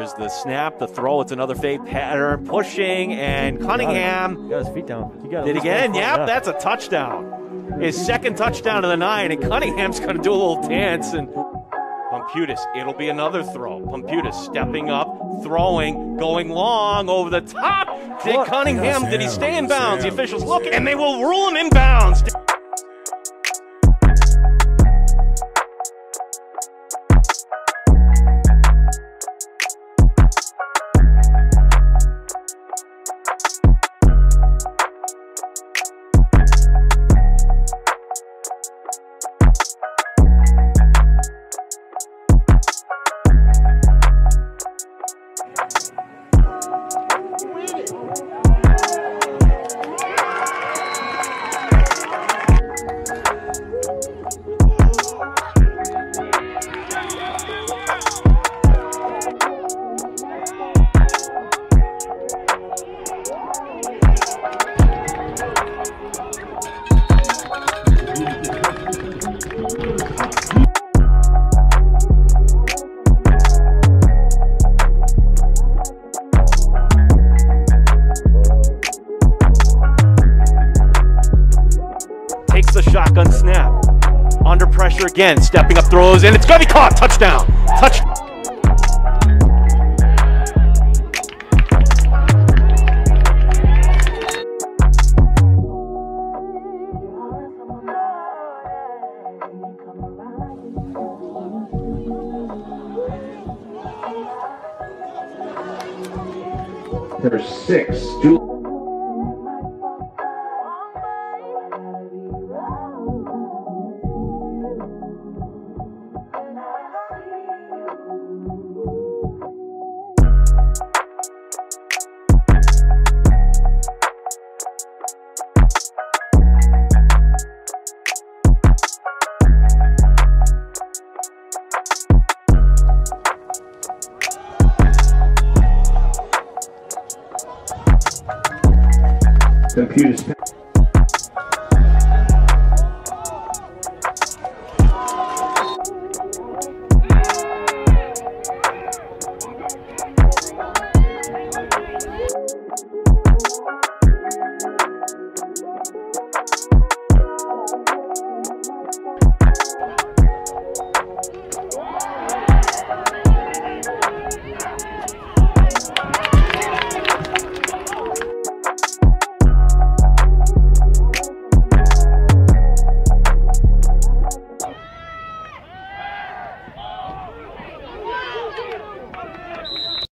Here's the snap, the throw. It's another fade pattern, pushing, and Cunningham Got his feet down. He got did again. Yep, that's a touchdown. His second touchdown of the night, and Cunningham's going to do a little dance. And Pumputis, it'll be another throw. Pumputis stepping up, throwing, going long over the top. Did Cunningham? Did he stay in bounds? The officials look, and they will rule him in bounds. Takes the shotgun snap. Under pressure again, stepping up, throws, and it's to be caught. Touchdown. Touch. Number six, Julie. Computers.